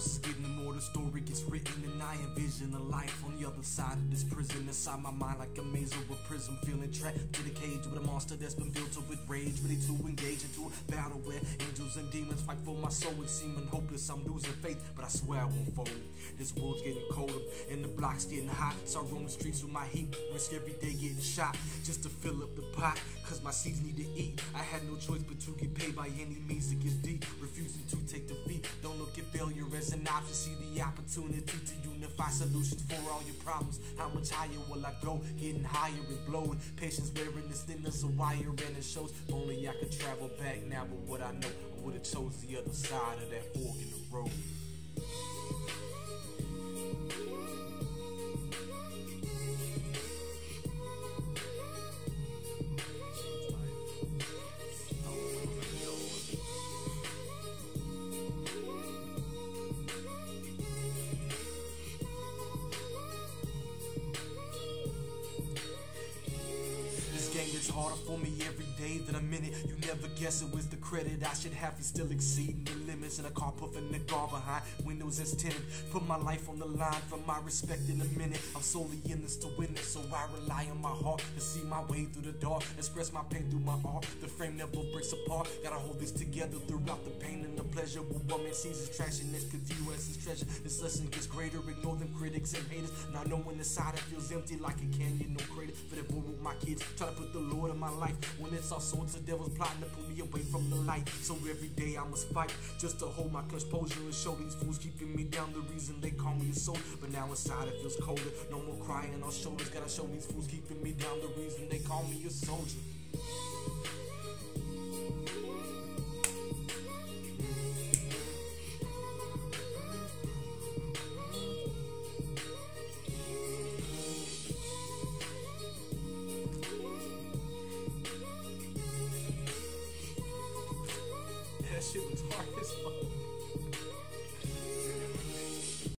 life's getting more, the story gets written, and I envision a life on the other side of this prison. Inside my mind, like a maze of prism, feeling trapped to the cage with a monster that's been built up with rage, ready to engage into a battle where angels and demons fight for my soul. It's seeming hopeless, I'm losing faith, but I swear I won't fold. This world's getting colder and the block's getting hot. So I roam the streets with my heat. Risk every day getting shot just to fill up the pot. Cause my seeds need to eat. I had no choice but to get paid by any means to get deep. Refusing to take defeat. Don't look at failure as an option. See the opportunity to unify solutions for all your problems. How much higher will I go? Getting higher and blowing. Patience wearing this as a wire and it shows. Only I could travel back now, but what I know, I would've chose the other side of that fork in the road. Gets harder for me every day than a minute. You never guess it was the credit I should have for still exceeding the limits. In a car puffing the car behind, windows as tinted. Put my life on the line for my respect in a minute. I'm solely in this to win it, so I rely on my heart to see my way through the dark. Express my pain through my art. The frame never breaks apart. Gotta hold this together throughout the pain and the pleasure. What one man sees is trash this could view as his treasure. This lesson gets greater. Ignore them critics and haters. Now knowing inside it feels empty like a canyon, no crater. For the with my kids, try to put the Lord of my life. When it's all sorts of devils plotting to pull me away from the light. So every day I must fight just to hold my composure and show these fools keeping me down. The reason they call me a soul, but now inside it feels colder. No more crying on shoulders. Gotta show these fools keeping me down. The reason they call me a soldier. That shit was hard as fuck.